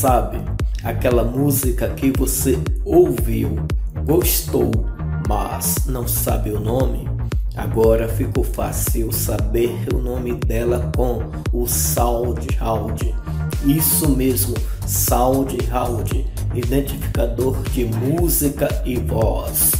Sabe, aquela música que você ouviu, gostou, mas não sabe o nome? Agora ficou fácil saber o nome dela com o SoundHound. Isso mesmo, SoundHound, identificador de música e voz.